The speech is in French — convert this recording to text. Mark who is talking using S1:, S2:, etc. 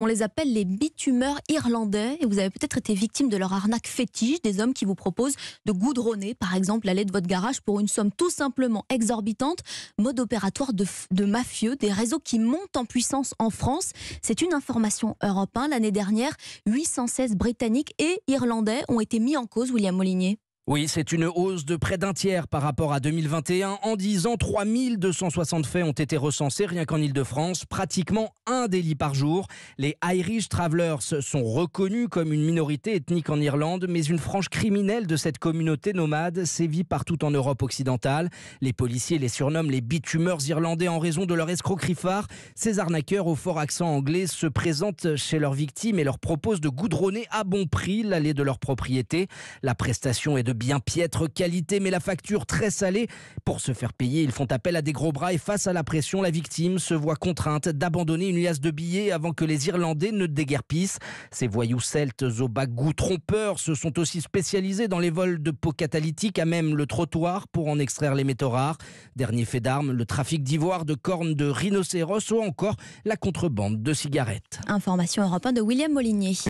S1: On les appelle les bitumeurs irlandais et vous avez peut-être été victime de leur arnaque fétiche, des hommes qui vous proposent de goudronner, par exemple, l'allée de votre garage pour une somme tout simplement exorbitante. Mode opératoire de, de mafieux, des réseaux qui montent en puissance en France. C'est une information Europe 1. L'année dernière, 816 Britanniques et Irlandais ont été mis en cause, William Molinier.
S2: Oui, c'est une hausse de près d'un tiers par rapport à 2021. En 10 ans, 3260 faits ont été recensés rien qu'en Ile-de-France, pratiquement un délit par jour. Les Irish Travelers sont reconnus comme une minorité ethnique en Irlande, mais une frange criminelle de cette communauté nomade sévit partout en Europe occidentale. Les policiers les surnomment les bitumeurs irlandais en raison de leur escroquerie phare. Ces arnaqueurs au fort accent anglais se présentent chez leurs victimes et leur proposent de goudronner à bon prix l'allée de leur propriété. La prestation est de bien piètre qualité, mais la facture très salée. Pour se faire payer, ils font appel à des gros bras et face à la pression, la victime se voit contrainte d'abandonner une liasse de billets avant que les Irlandais ne déguerpissent. Ces voyous celtes au bas goût trompeurs se sont aussi spécialisés dans les vols de pots catalytiques à même le trottoir pour en extraire les métaux rares. Dernier fait d'armes, le trafic d'ivoire, de cornes de rhinocéros ou encore la contrebande de cigarettes.
S1: Information Europe 1 de William Molinier.